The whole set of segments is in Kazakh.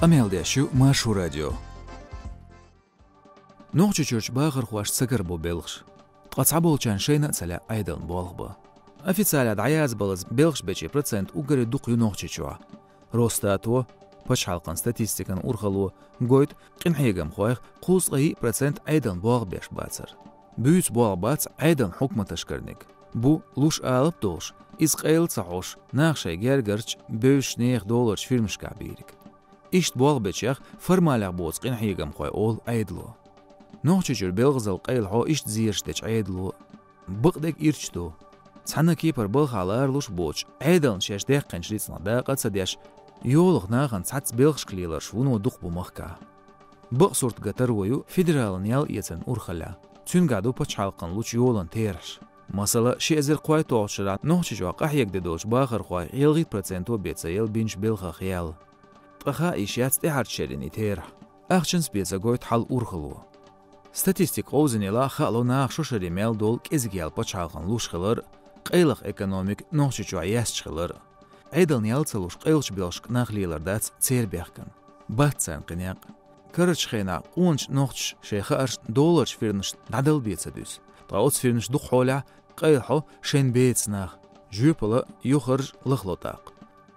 qameldeshu mashu radio. Нохчучурч багыр хуаш цыгыр бу белгш тқаца болчан шейна сәлі айдан болгба официаля даяз балыз белгш бәчі процент угары дуқю нохчучуа роста то пач халқын статистикан урхалу гойт қинхегам хуайх қусғи процент айдан болғы беш бацыр бүйц болг бац айдан хукматыш кірнек бу луш алып дош изқайл цаош нақшай гергерч бөш нех доллар фирмшка ишт буаг бечех фырмалах боцкин хигам хой ол айдлу. Нохчучур белгзал қайл хо ишт зирштеч айдлу. Бықдек ирчту. Цана кипр бұл халар луш боч. Айдалн шешдех қаншрицнада қатсадеш. Йолық наған цац белгш клейлар швуну дух бумахка. Бық сурт гатар вою федерал ял ецен урхаля. Цюнгаду пачалқын луч йолын терш. Масала шезер қуай тоғшыра нохчучуа қахек дедош бағыр қуай елғит проценту бецаел бинш белға хиял ტყა იშიაც ტეარჩერინი თერა აღჩენს ბიეზაგოით ჰალ ურღლო სტატისტიკ ოზნელა ხალონა ახშოშერი მელდოლ კეზგიალ პაჩალღან ლუშხელარ ყელახ ეკონომიკ ნოხშიჩვა იასჩხელარ ედალნი ალცელუშ ყელშ ბილშ კნახლიელარდაც ცერბიახკან ბაცან ყნიაყ კრჩხენა უნჩ ნოხშ შეხარ დოლარშ ფირნიშ დადალბიეცადის ტაოც ფირნიშ დუხოლა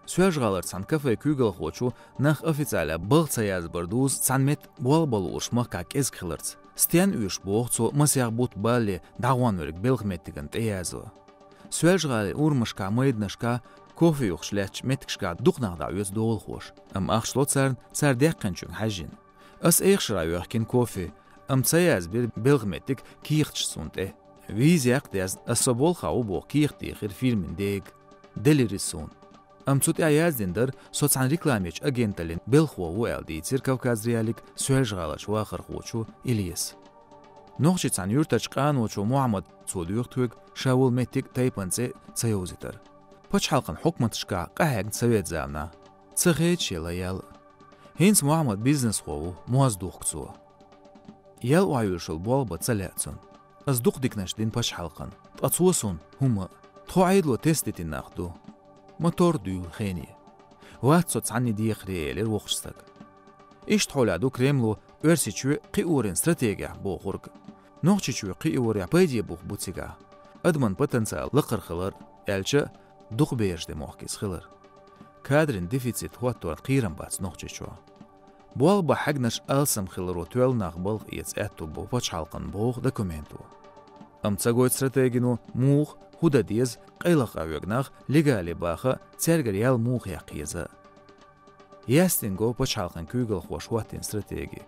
шен бецнах жюпла юхар лыхлотақ Сүйәжғалар сан кафе күгіл хочу нах официаля бұлца язбырдуз цанмет бол болуш маққа кез қылырц. Стен үйш боғцу масяқ бұт бәлі дағуан өрік белғметтігін тәязу. Сюэлжгал урмашка мыйднашка кофе юхшлеч меткшка духнагда өз доол хош. Ам ахшлоцарн сар дякканчун хажин. Ас эйхшра юхкин кофе. Ам цаяз бир белгметтик кийхч сунте. Визяк дяз асобол хау бо кийхти хир фильмин дег. Делирисун. Ам цут аяздиндер соцан рекламич агенталин белхуа уэлди циркавказ реалик сюэлжгалач вахар хочу Ильяс. ნოხშიცან იურტაჭ ყანუჩო მუჰამად ცოდიუხთუგ შაულ მეტიკ ტაიპანზე ცაიოზიტარ ფოჩალყან ჰუკმატშკა ყაჰაგ ცავეძავნა ცხეჩელაიალ ჰინც მუჰამად ბიზნეს ხოვუ მუაზდუხცუ იალ ვაიუშულ ბოლბა ცალაცუნ аз духдикнаш дин пашхалқан тацуасун хума мотор duurgenie. Watsot sanni die reëler wochstag. Isht hola қи Kremlo стратегия qi uren strategiya bu xurg. Noqchichu qi uren pedi bu butsiga. Adman potensial liqir xilar, elchi duq berjde mohkis xilar. Kadrin deficit huator qiran bats noqchichu. Bu alba hagnash alsam xilar otuel naqbal yets ettu bu vach halqan bu dokumentu. Amcagoy strateginu худа диез қайлақа вегнах легали баха цергриал мухя қизы. Ястинго по чалхан күйгіл хуашуаттен стратеги.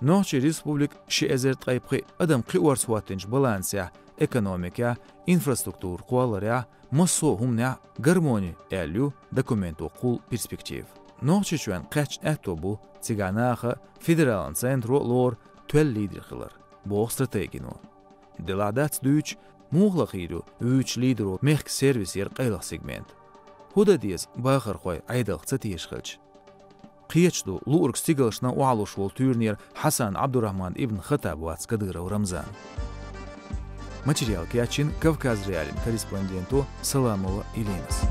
Нохчи республик ши әзерт қайпқи адам қи уарсуаттенч балансия, экономика, инфраструктур қуаларя, масо хумня, гармони әлю, документу қул перспектив. Нохчи чуан қач әтобу циганахы федералан центру лор түәл лидер қылыр. Боқ стратегину. Деладат дүйч мухлах иру үч лидеру мех сервис ер қайлах сегмент. Худа диез бағыр хой айдалқца тиеш хилч. Қиечду луурк стигалшна уалуш вол тюрнер Хасан Абдурахман ибн Хатаб вацкадырау Рамзан. Материал Киачин, Кавказ Реалин, корреспонденту Саламова Илинас.